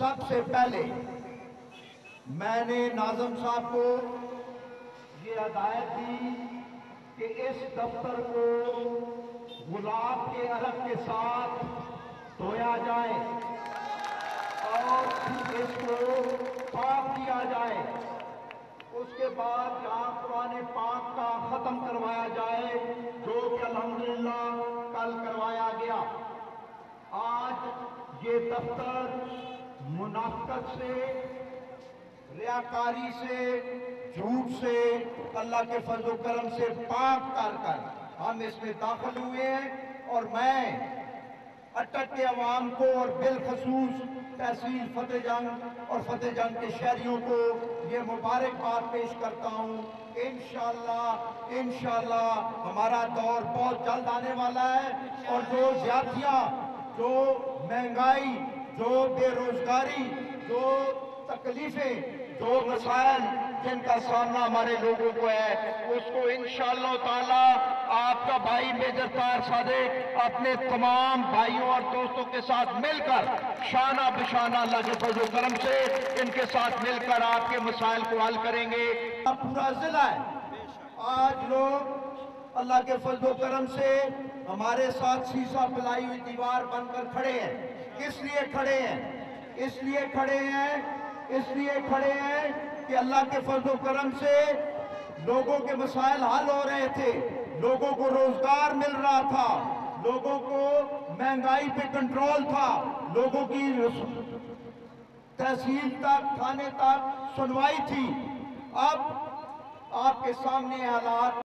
سب سے پہلے میں نے ناظم صاحب کو یہ ہدایت دی کہ اس دفتر کو گلاب کے عرق کے ساتھ دھویا جائے اور اس کو پاک کیا جائے۔ اس کے بعد جہاں قرآن پاک کا ختم کروایا جائے، جو کہ الحمدللہ کل کروایا گیا۔ آج یہ دفتر منافقت سے، ریاکاری سے، جھوٹ سے، اللہ کے فضل و کرم سے پاک کر کر ہم اس میں داخل ہوئے ہیں اور میں اٹک کے عوام کو اور بالخصوص تحصیل فتح جنگ اور فتح جنگ کے شہریوں کو یہ مبارکباد پیش کرتا ہوں۔ انشاءاللہ انشاءاللہ ہمارا دور بہت جلد آنے والا ہے اور جو زیادتیاں، جو مہنگائی جو بے روزگاری جو تکلیفیں جو مسائل جن کا سامنا ہمارے لوگوں کو ہے۔ اس کو انشاءاللہ تعالی آپ کا بھائی میجر طاہر صادق اپنے تمام بھائیوں اور دوستوں کے ساتھ مل کر شانہ بشانہ اللہ کے فضل و کرم سے ان کے ساتھ مل کر آپ کے مسائل کو حل کریں گے۔ پورا ضلع ہے۔ آج لوگ اللہ کے فضل و کرم سے ہمارے ساتھ سیسا پلائی ہوئی دیوار بن کر کھڑے ہیں۔ کس لیے کھڑے ہیں؟ اس لیے کھڑے ہیں، اس لیے کھڑے ہیں کہ اللہ کے فضل و کرم سے لوگوں کے مسائل حل ہو رہے تھے۔ لوگوں کو روزگار مل رہا تھا۔ لوگوں کو مہنگائی پہ کنٹرول تھا۔ لوگوں کی تحصیل تک تھانے تک سنوائی تھی۔ اب آپ کے سامنے حالات